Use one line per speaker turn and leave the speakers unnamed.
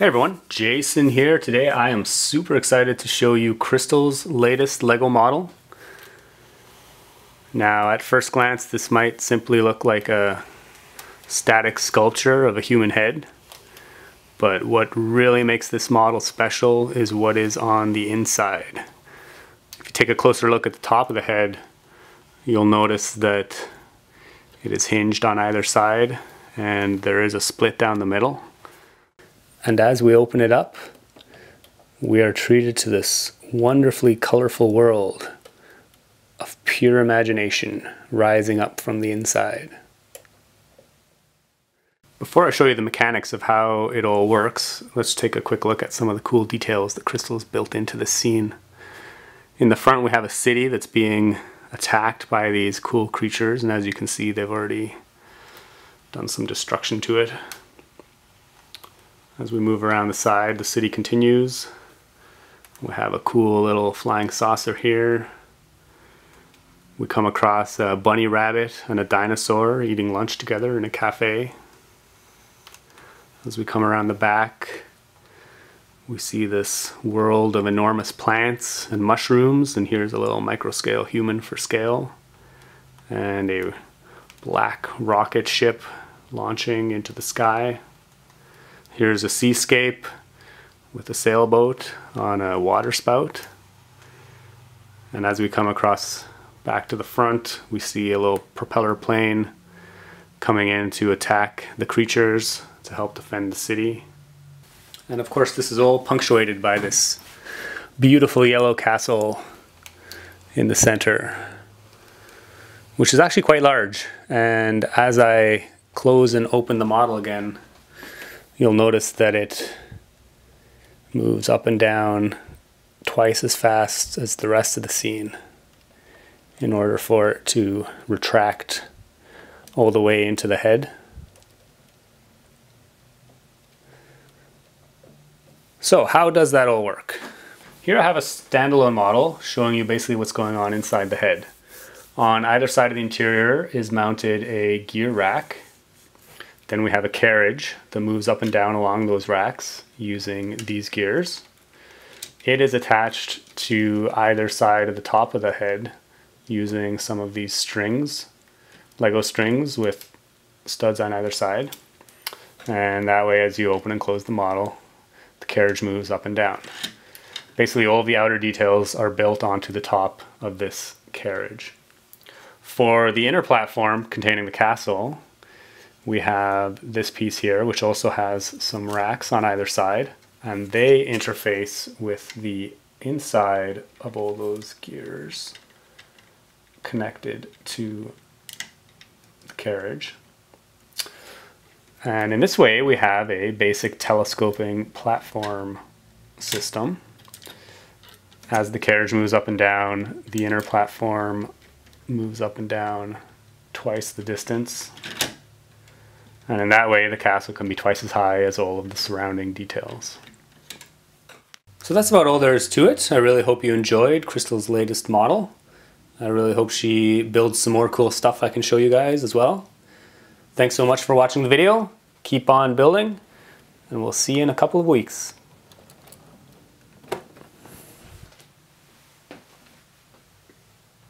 Hey everyone, Jason here. Today I am super excited to show you Kristal's latest LEGO model. Now at first glance this might simply look like a static sculpture of a human head, but what really makes this model special is what is on the inside. If you take a closer look at the top of the head, you'll notice that it is hinged on either side and there is a split down the middle. And as we open it up, we are treated to this wonderfully colorful world of pure imagination rising up from the inside. Before I show you the mechanics of how it all works, let's take a quick look at some of the cool details that Kristal's built into the scene. In the front we have a city that's being attacked by these cool creatures and as you can see they've already done some destruction to it. As we move around the side, the city continues. We have a cool little flying saucer here. We come across a bunny rabbit and a dinosaur eating lunch together in a cafe. As we come around the back, we see this world of enormous plants and mushrooms, and here's a little microscale human for scale, and a black rocket ship launching into the sky. Here's a seascape with a sailboat on a water spout. And as we come across back to the front, we see a little propeller plane coming in to attack the creatures to help defend the city. And of course, this is all punctuated by this beautiful yellow castle in the center, which is actually quite large. And as I close and open the model again, you'll notice that it moves up and down twice as fast as the rest of the scene in order for it to retract all the way into the head. So how does that all work? Here I have a standalone model showing you basically what's going on inside the head. On either side of the interior is mounted a gear rack then we have a carriage that moves up and down along those racks using these gears. It is attached to either side of the top of the head using some of these strings, Lego strings with studs on either side. And that way as you open and close the model, the carriage moves up and down. Basically all the outer details are built onto the top of this carriage. For the inner platform containing the castle, we have this piece here, which also has some racks on either side, and they interface with the inside of all those gears connected to the carriage. And in this way, we have a basic telescoping platform system. As the carriage moves up and down, the inner platform moves up and down twice the distance and in that way the castle can be twice as high as all of the surrounding details. So that's about all there is to it. I really hope you enjoyed Kristal's latest model. I really hope she builds some more cool stuff I can show you guys as well. Thanks so much for watching the video. Keep on building, and we'll see you in a couple of weeks.